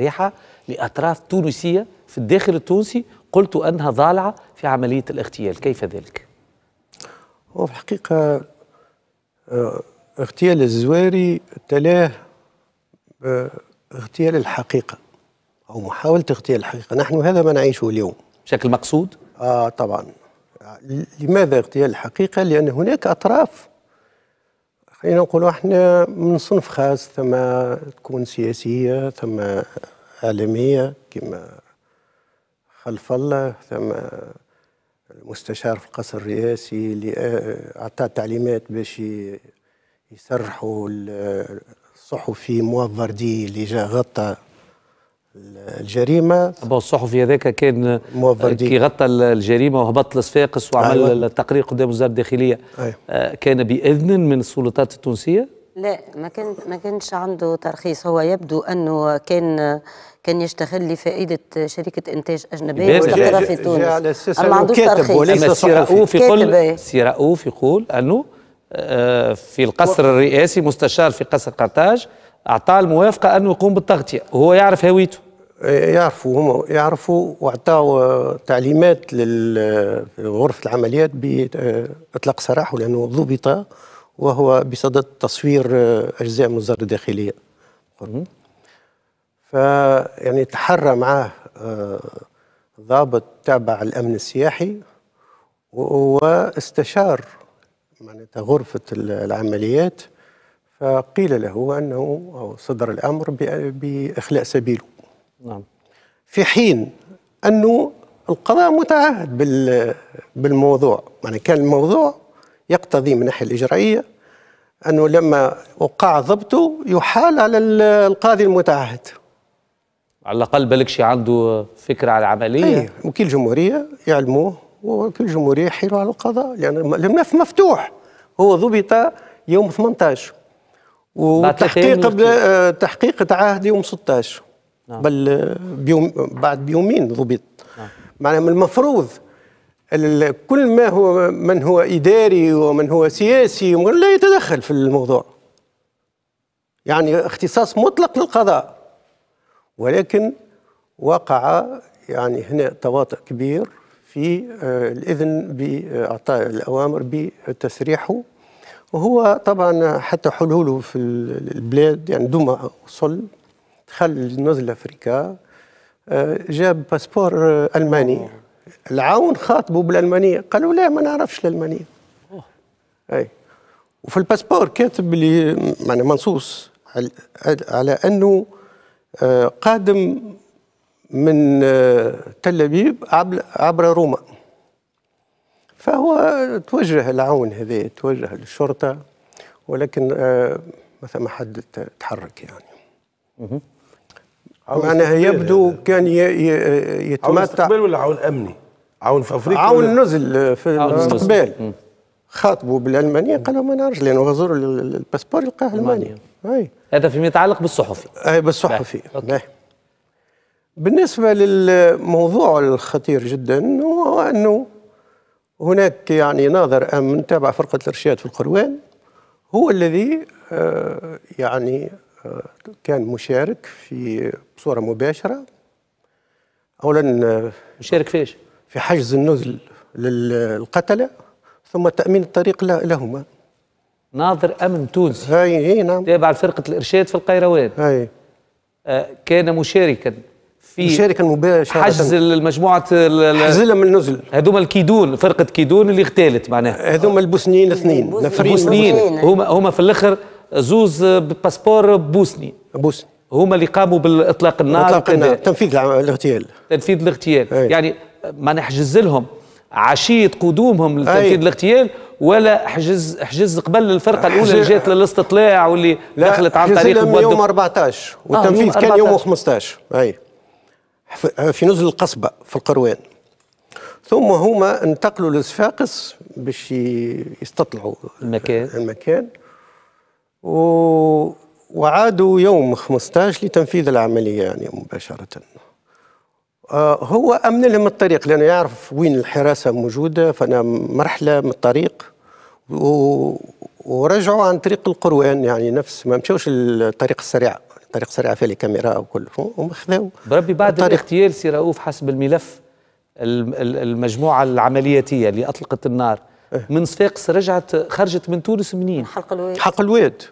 ريحة لأطراف تونسية في الداخل التونسي قلت أنها ضالعة في عملية الاغتيال كيف ذلك؟ هو في الحقيقة آه، اغتيال الزواري تلاه اغتيال الحقيقة أو محاولة اغتيال الحقيقة نحن هذا ما نعيشه اليوم بشكل مقصود؟ آه طبعا لماذا اغتيال الحقيقة؟ لأن هناك أطراف خلينا نقولوا إحنا من صنف خاص ثم تكون سياسية ثم إعلامية كما خلف الله ثم المستشار في القصر الرئاسي اللي أعطى تعليمات باش يسرحوا الصحفي موفردي اللي جا غطى الجريمة. أبو الصحفي هذاك كان كي غطى الجريمة وهبط لصفاقس وعمل أيوة. التقرير قدام وزارة الداخلية. أيوة. آه، كان بإذن من السلطات التونسية؟ لا ما كان ما كانش عنده ترخيص. هو يبدو أنه كان كان يشتغل لفائدة شركة إنتاج أجنبية مستقره في تونس. ما عندوش ترخيص. وليس سي رؤوف يقول سي رؤوف يقول أنه آه، في القصر الرئاسي مستشار في قصر قرطاج أعطاه الموافقة أنه يقوم بالتغطية. وهو يعرف هويته. يعرفوا هم يعرفوا وأعطوا تعليمات لغرفة العمليات بإطلاق سراحه لأنه ضبط وهو بصدد تصوير أجزاء من وزارة الداخلية. فيعني تحرى معاه آه، ضابط تابع الأمن السياحي واستشار معناتها غرفة العمليات فقيل له أنه أو صدر الأمر بإخلاء سبيله. نعم. في حين أنه القضاء متعهد بالموضوع يعني كان الموضوع يقتضي من الناحيه الإجرائية أنه لما وقع ضبطه يحال على القاضي المتعهد. على الأقل بالكشي عنده فكرة على العملية. أي وكيل جمهورية يعلموه وكيل جمهورية يحيلوا على القضاء لأن الملف مفتوح. هو ضبط يوم 18 وتحقيق تحقيق تعهد يوم 16 نعم. بل بيوم بعد بيومين ضبط. نعم. معناها من المفروض كل ما هو من هو إداري ومن هو سياسي لا يتدخل في الموضوع. يعني اختصاص مطلق للقضاء. ولكن وقع يعني هنا تواطؤ كبير في آه، الإذن بإعطاء الأوامر بتسريحه. وهو طبعا حتى حلوله في البلاد يعني دوما وصل دخل نزل افريكا آه، جاب passeport آه، ألماني. العون خاطبوا بالألمانية. قالوا لا ما نعرفش الألمانية. أي. وفي ال passeport كاتب لي معنى منصوص على أنه آه، قادم من تل أبيب عبر روما. فهو توجه العون هذا توجه للشرطة ولكن ما ثم حد تحرك يعني. معناها يبدو كان يتمتع عون استقبال ولا عون أمني؟ عون في أفريقيا عون نزل في الاستقبال خاطبوا بالألمانية قالوا ما نعرفش لأنه غزور الباسبور يلقاه ألمانيا. أي. هذا فيما يتعلق بالصحفي. أي بالصحفي. بالنسبة للموضوع الخطير جدا هو أنه هناك يعني ناظر امن تابع فرقة الإرشاد في القروان هو الذي آه، يعني كان مشارك في بصوره مباشرة. اولا مشارك فيش؟ في حجز النزل للقتلة ثم تأمين الطريق لهما. ناظر أمن تونسي. هاي هي نعم. تابع فرقه الإرشاد في القيروان. هاي. آه كان مشاركا في مشاركا مباشرة. حجز المجموعة حجز لهم النزل. هذوما الكيدون فرقة كيدون اللي اغتالت معناها. هذوما البوسنيين الاثنين البوسنيين. هما هما في الآخر زوز باسبور بوسني. بوسني. هما اللي قاموا بالإطلاق النار إطلاق النار تنفيذ الاغتيال. تنفيذ الاغتيال. أي. يعني ما نحجز لهم عشية قدومهم لتنفيذ الاغتيال ولا حجز حجز قبل الفرقة الأولى اللي جات للاستطلاع واللي دخلت عن طريق يوم 14 والتنفيذ آه كان يوم 15 أي. في نزل القصبة في القروان. ثم هما انتقلوا لصفاقس باش يستطلعوا المكان. المكان. وعادوا يوم 15 لتنفيذ العملية يعني مباشرة. آه هو أمن لهم الطريق لأنه يعرف وين الحراسة موجودة فأنا مرحلة من الطريق. و... ورجعوا عن طريق القروان يعني نفس ما مشوش الطريق السريع طريق سريعه فيها الكاميرا وكل هم خذاو. بربي بعد الاغتيال سي رؤوف حسب الملف المجموعة العملياتية اللي أطلقت النار. من صفاقس رجعت خرجت من تونس منين؟ حلق الواد. حلق الواد.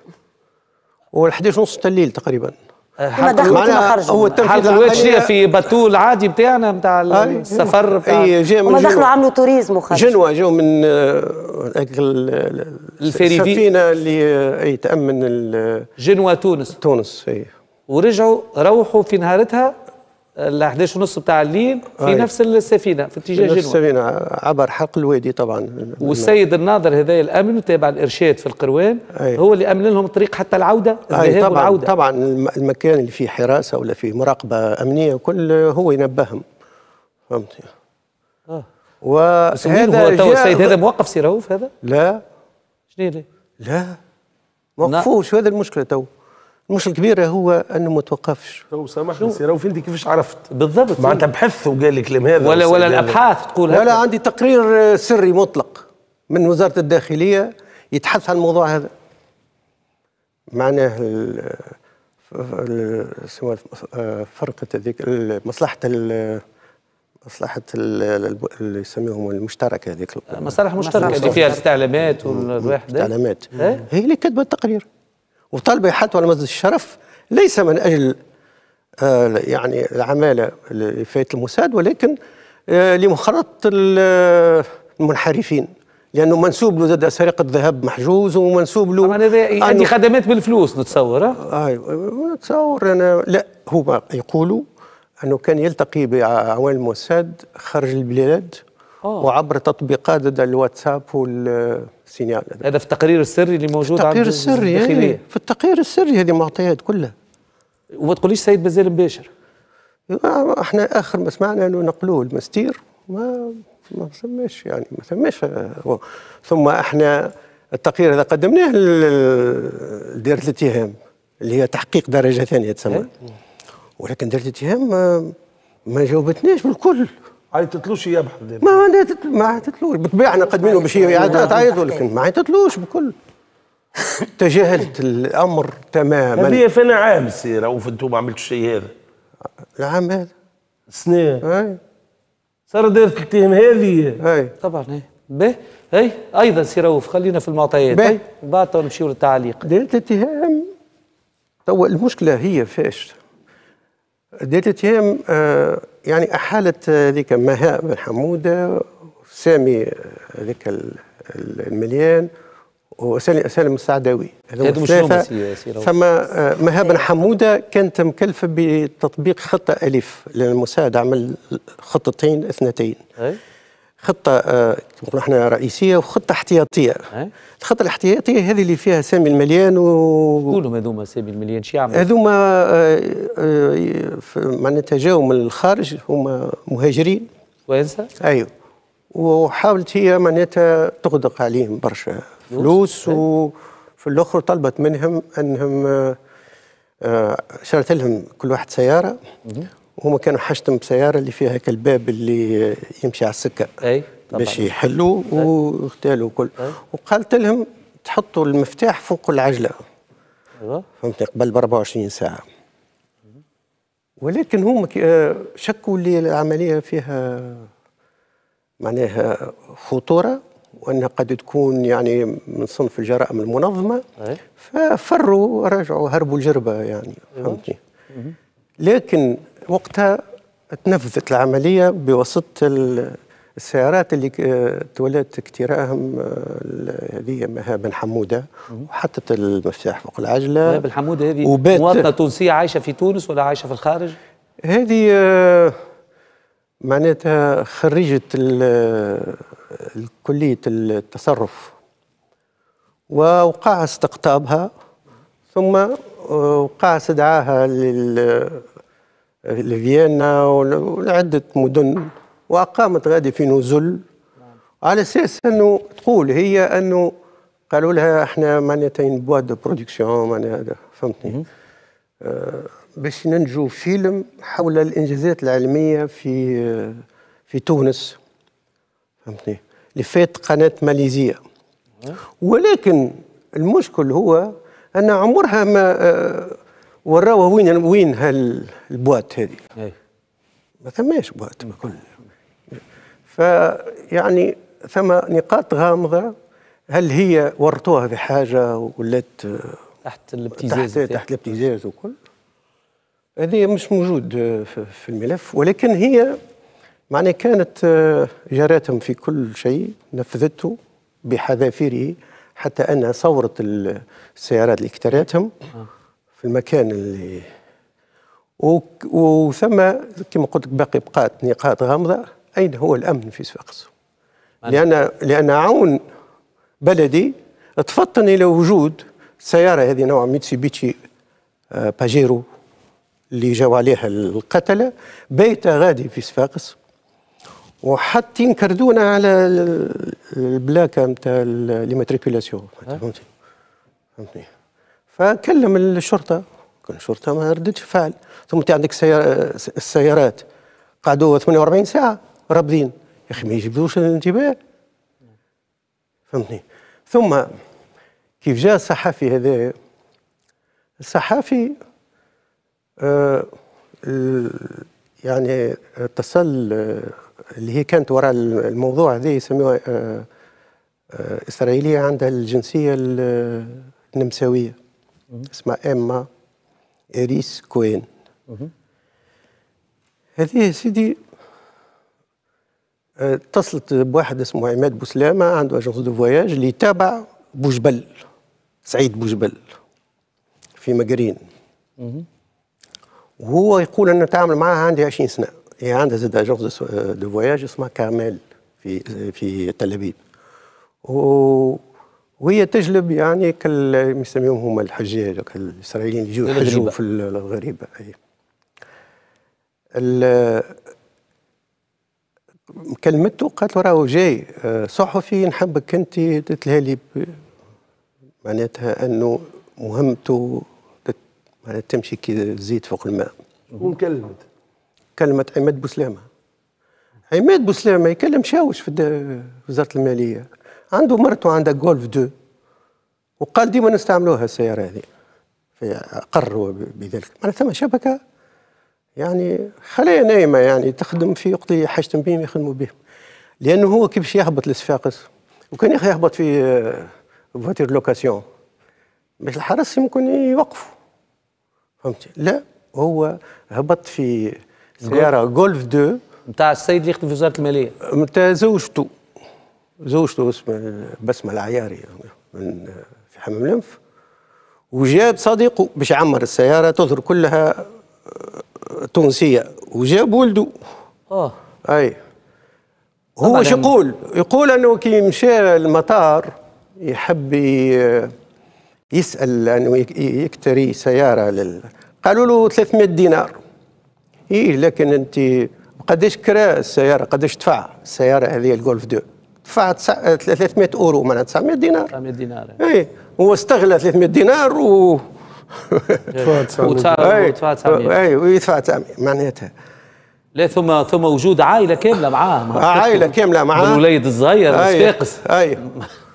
و 11 ونص الليل تقريبا حلق الواد. هو حلق الواد شنو في bateau العادي بتاعنا بتاع السفر بتاع أي جا من دخلوا عملوا tourisme وخرجوا جنوة جو من آه، الفيريفي السفينة اللي أي تأمن جنوة تونس. تونس أي. ورجعوا روحوا في نهارتها ال 11 ونص بتاع الليل في أي. نفس السفينة في اتجاه جنوب السفينة عبر حق الوادي طبعا. والسيد الناظر هذا الأمن تابع الإرشاد في القروان أي. هو اللي أمن لهم الطريق حتى العودة الذهاب طبعا والعودة. طبعا المكان اللي فيه حراسة ولا فيه مراقبة أمنية وكل هو ينبههم. فهمت؟ آه. وهذا هو السيد هذا موقف سي رؤوف هذا؟ لا. شنو لا؟ لا. موقفوش هذا المشكلة تو. المشكلة الكبيرة هو أنه ما توقفش. تو سامحني سي رؤوف انت كيفاش عرفت؟ بالضبط. معناتها بحث وقال الكلام هذا ولا ولا الأبحاث تقول لا لا عندي تقرير سري مطلق من وزارة الداخلية يتحدث عن الموضوع هذا. معناه فرقة هذيك مصلحة مصلحة اللي يسميهم المشتركة هذيك المصالح المشتركه اللي فيها الاستعلامات والواحد. الاستعلامات. إيه؟ هي اللي كتبت التقرير. وطالبه حتى على مجلس الشرف ليس من أجل آه يعني العمالة اللي فات الموساد ولكن آه لمخالطه المنحرفين لأنه منسوب له زاد سرقة ذهب محجوز ومنسوب له طبعا عندي خدمات بالفلوس نتصور آه أيوه نتصور أنا لا هو يقولوا أنه كان يلتقي باعوان الموساد خارج البلاد أوه. وعبر تطبيقات الواتساب والسينيال هذا في التقرير السري اللي موجود في التقرير السري إيه في التقرير السري هذه معطيات كلها. وما تقوليش سيد بزيل مباشر. إحنا آخر ما سمعنا إنه نقلوه المستير ما ما سماش يعني ما سماش ثم إحنا التقرير هذا قدمناه لدائره الاتهام اللي هي تحقيق درجة ثانية تسمى. إيه. ولكن دائره الاتهام ما, ما جاوبتناش بالكل. عيطتلوش يا ما عيطت ما عيطتلوش بالطبيعه إحنا قادمينه باش تعيط ولكن ما عيطتلوش بكل. تجاهلت الأمر تماما. هذه فين عام سي رؤوف أنتم ما عملتوا الشيء هذا. العام هذا. سنة اي صار دارت التهم هذه. اي طبعا اي به اي أيضا سي رؤوف خلينا في المعطيات. اي بعد نمشيو للتعليق. دارت الاتهام تو المشكلة هي فاش دارت الاتهام آه يعني أحالت هذيك مها بن حمودة سامي هذيك المليان وسالم السعداوي هذا مش ثم آه، مها بن حمودة كانت مكلفة بتطبيق خطة ألف لأن المساعد عمل خطتين اثنتين. خطة آه إحنا رئيسية وخطة احتياطية. الخطة الاحتياطية هذه اللي فيها سامي المليان و كلهم هذوما سامي المليان شو يعملوا؟ هذوما آه آه معناتها جاوا من الخارج هما مهاجرين. وينسى؟ أيوه. وحاولت هي معناتها تغدق عليهم برشا فلوس؟ وفي الأخر طلبت منهم أنهم شرت لهم كل واحد سيارة. وهما كانوا حاجتهم بسيارة اللي فيها الباب اللي يمشي على السكة. أي طبعا. باش يحلوا واغتالوا وكل وقالت لهم تحطوا المفتاح فوق العجلة. أيوه. فهمتني قبل ب 24 ساعة. ولكن هم شكوا اللي العملية فيها معناها خطورة وأنها قد تكون يعني من صنف الجرائم المنظمة. ففروا رجعوا هربوا الجربة يعني. أيوة. فهمتني؟ لكن وقتها تنفذت العملية بواسطة السيارات اللي تولت اكتراءهم آه، هذه مها بن حمودة وحطت المفتاح فوق العجلة بن حمودة هذه مواطنة تونسية عايشة في تونس ولا عايشة في الخارج؟ هذه آه، معناتها خريجة كلية التصرف ووقع استقطابها ثم آه، وقع استدعاها لل لفيينا ولعدة مدن. وأقامت غادي في نزل. على أساس أنه تقول هي أنه قالوا لها إحنا معناتها boîte de production معناتها فهمتني؟ آه باش ننجو فيلم حول الإنجازات العلمية في في تونس. فهمتني؟ اللي فات قناة ماليزيه ولكن المشكل هو أن عمرها ما آه وراوه وين وين هالبوات هذه؟ ما ثماش بوات. كل فيعني ثم نقاط غامضة هل هي ورطوها في حاجة ولات تحت الابتزاز تحت, تحت الابتزاز وكل؟ هذه مش موجود في الملف. ولكن هي معنى كانت جارتهم في كل شيء نفذته بحذافيره حتى أنها صورت السيارات اللي اكتريتهم. في المكان اللي وثم كما قلت لك باقي بقات نقاط غامضة. أين هو الأمن في صفاقس لأن لأن عون بلدي تفطن إلى وجود السيارة هذه نوع ميتسوبيتشي آه، باجيرو اللي جاوا عليها القتلة بيت غادي في صفاقس وحتى ينكردونا على البلاكة نتاع ليماتريكولاسيون فهمتني؟ فهمتني. فكلم الشرطة. الشرطة ما ردتش فعل. ثم أنت عندك السيارات قعدوا 48 ساعة رابضين يا أخي ما يجيبوش الانتباه. فهمتني؟ ثم كيف جاء الصحفي هذا؟ الصحفي آه يعني اتصل اللي هي كانت وراء الموضوع هذا يسموها آه، آه، إسرائيلية عندها الجنسية النمساوية. اسمها إما إريس كوين. هذه يا سيدي آه، اتصلت بواحد اسمه عماد بوسلامة عنده agence de voyage اللي يتابع بوجبل سعيد بوجبل في مقرين. وهو يقول أنا نتعامل معها عندي 20 سنة. هي عندها زاد agence de voyage اسمها كارميل في في تل أبيب. وهي تجلب يعني كال يسميهم هم الحجاج الإسرائيليين اللي يجوا يحجوا في الغريبه أي. كلمته قالت له راهو جاي آه، صحفي نحبك أنت تتلها لي معناتها أنه مهمته معناتها تمشي كي زيت فوق الماء. ومكلمت. كلمة عماد بوسلامة. عماد بوسلامة يكلم شاوش في وزارة المالية. عنده مرته عندها جولف دو. وقال ديما نستعملوها السيارة هذه. أقر بذلك. معناتها ثم شبكة يعني خلايا نايمة يعني تخدم في وقت حاجة بهم يخدموا بهم. لأنه هو كيف باش يهبط لصفاقس وكان يا أخي يهبط في voiture location باش الحرس يمكن يوقفوا فهمتي لا هو هبط في سيارة جولف 2 نتاع السيد اللي يخدم في وزارة المالية. نتاع زوجته زوجته اسمها بسمة العياري من في حمام الأنف. وجاب صديقه باش يعمر السيارة تظهر كلها آه، تونسية. وجاب ولده. آه أي. هو شو يقول؟ يقول أنه كي مشى المطار يحب يسأل أنه يكتري سيارة لل... قالوا له 300 دينار. إيه لكن انت قداش كرا السيارة؟ قداش تدفع السيارة هذه الجولف 2 دفع 300 أورو معناها 900 دينار. 900 دينار. اي هو استغل 300 دينار و ودفع 900 اي ويدفع 900 معناتها. لا ثم ثم وجود عائلة كاملة معاه عائلة كاملة معاه. الوليد الصغير الصفاقس. اي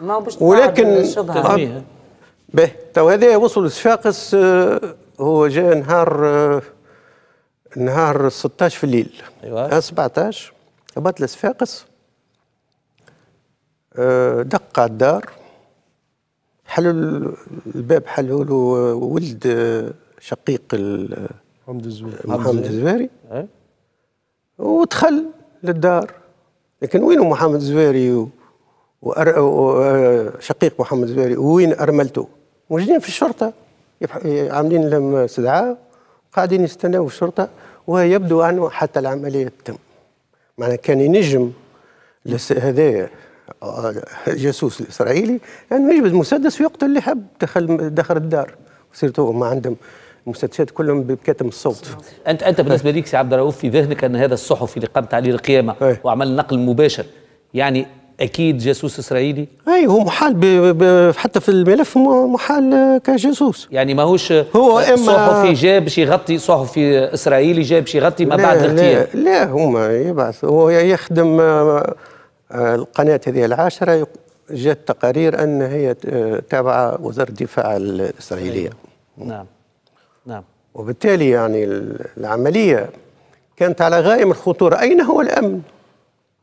ما باش ولكن به تو هذا وصل لصفاقس آه، هو جاء نهار آه، نهار 16 في الليل. أيوه. 17 هبط لصفاقس دق على الدار حلوا الباب حلوا له ولد آه، شقيق محمد الزويري محمد الزويري ودخل للدار. لكن وين محمد الزويري وشقيق آه، محمد الزويري وين أرملته؟ موجودين في الشرطة عاملين لهم استدعاء قاعدين يستناو الشرطة ويبدو أنه حتى العملية تم. معنى كان ينجم هذا الجاسوس الإسرائيلي أنه يجبد مسدس ويقتل اللي حب. دخل دخل الدار. surtout ما عندهم المسدسات كلهم بكتم الصوت. انت أنت بالنسبة ليك سي عبد الرؤوف في ذهنك أن هذا الصحفي اللي قامت عليه القيامة إيه؟ وعمل نقل مباشر يعني أكيد جاسوس إسرائيلي؟ أي هو محال ب... ب... حتى في الملف محال كجاسوس. يعني ماهوش هو اما صحفي جاء باش يغطي صحفي إسرائيلي جاء باش يغطي ما بعد الاغتيال لا, لا هما يبعث هو يخدم آه، القناة هذه العاشرة جات تقارير أن هي تابعة وزارة الدفاع الإسرائيلية. نعم. نعم. وبالتالي يعني العملية كانت على غايه من الخطورة. أين هو الأمن؟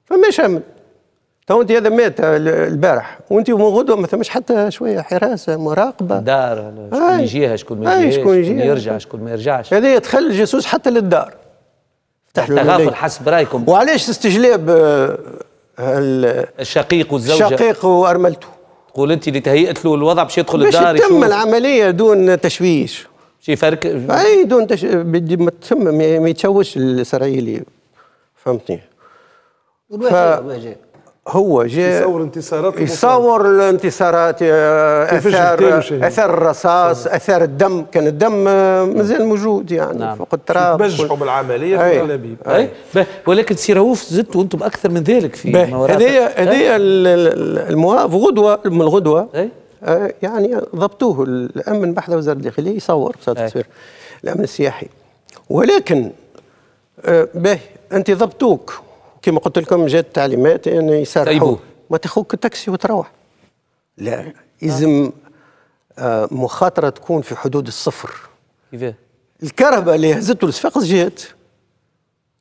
فماش أمن. تو أنت هذا مات البارح وأنت من غدوه ما ثماش حتى شوية حراسة مراقبة. دار شكون يجيها شكون ما يجيها شكون يرجع شكون ما يرجعش. هذا يدخل الجاسوس حتى للدار. تغافل حسب رأيكم. وعلاش استجلاب آه، الشقيق والزوجه الشقيق وارملته تقول أنت اللي تهيئت له الوضع باش يدخل الدار باش تتم العملية دون تشويش. شي فرق؟ أي دون تش... بدي ما تتم ما يتشوش الاسرائيلي فهمتني. ف... هو جاء يصور انتصارات يصور الانتصارات آه، اثار اثار الرصاص اثار الدم. كان الدم آه، مازال موجود يعني نعم. فوق التراب. تبجحوا بالعملية في الغالبيه أي. ولكن سي رؤوف زدتوا أنتم أكثر من ذلك في هذه هذه المواقف غدوة من الغدوه آه يعني ضبطوه. الأمن بحث وزاره الداخليه يصور تصوير الأمن السياحي. ولكن به أنت ضبطوك. كما قلت لكم جات تعليمات ان يسرحوا ما تاخذك التاكسي وتروح. لا لازم آه مخاطرة تكون في حدود الصفر. كيفاه؟ الكهرباء اللي هزته الصفاقس جات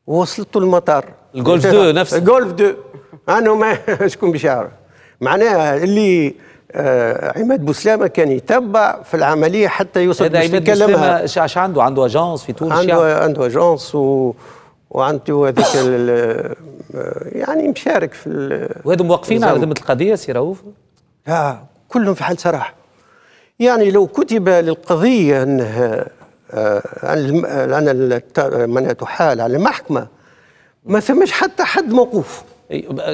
ووصلته المطار الجولف دو نفسه الجولف دو. أنا ما شكون باش يعرف؟ معناها اللي آه عماد بوسلامة كان يتبع في العملية حتى يوصل هذا عماد بوسلامة إيش عنده؟ عنده اجانس في تونس عنده عنده اجانس و وعنده هذاك يعني مشارك في وهذو موقفين على ذمه القضية سي رؤوف؟ لا كلهم في حال صراحة. يعني لو كتب للقضية انها ان من تحال على المحكمة ما ثمش حتى حد موقوف.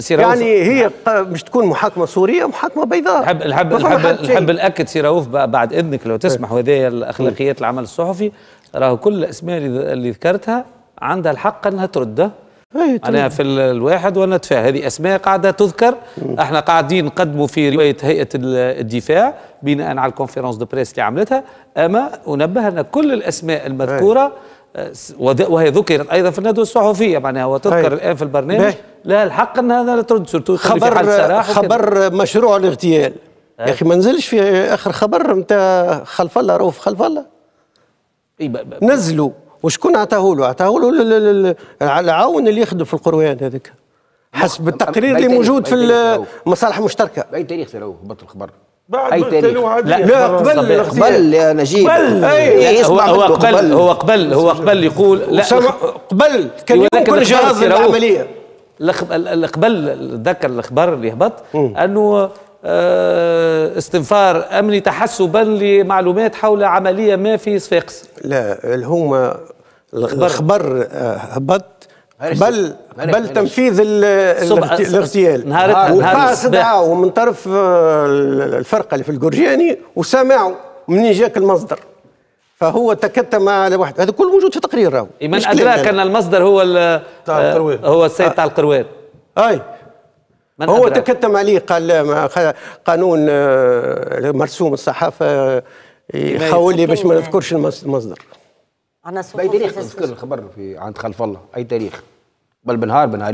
يعني هي مش تكون محاكمة سورية محاكمة بيضاء. الحب الحب الحب, الحب الأكد سي رؤوف بعد إذنك لو تسمح وهذه الاخلاقيات العمل الصحفي راهو كل الأسماء اللي ذكرتها عندها الحق إنها ترده. أنا في الواحد وأنا اتفاهم هذه أسماء قاعدة تذكر. إحنا قاعدين نقدموا في رواية هيئة الدفاع بناء على ال conférence de presse اللي عملتها. أما انبه ان كل الأسماء المذكورة آه، وهي ذكرت أيضا في الندوة الصحفية معناها وتذكر الآن في البرنامج. لا الحق إنها لا ترد surtout خبر خبر مشروع الاغتيال. يا أخي ما نزلش في آخر خبر نتاع خلف الله روف خلف الله. نزلوا. وشكون عطاه له؟ عطاه له العون اللي يخدم في القروان هذاك. حسب التقرير اللي موجود في المصالح المشتركه بأي تاريخ سراوه هبط الخبر. بعد اي تاريخ؟ لا, لا قبل قبل يا نجيب. قبل. أي هو, هو قبل. هو قبل هو قبل يقول لا قبل. كان يكون كل جهاز العملية. القبل ذكر الأخبار اللي هبط أنه استنفار أمني تحسبا لمعلومات حول عملية ما في صفاقس. لا هما الخبر. آه، هبط بل بل تنفيذ الاغتيال. وقع استدعاء من طرف آه، الفرقة اللي في الجرجاني وسمعوا منين جاك المصدر. فهو تكتم على واحد. هذا كله موجود في تقرير راهو. من أدراك أن المصدر هو هو السيد تاع القروان أي. هو تكتم عليه قال قانون آه، مرسوم الصحافة يخول لي باش ما نذكرش المصدر أنا اي تاريخ؟ تذكر الخبر في عند خلف الله. أي تاريخ؟ بل بنهار بنهار.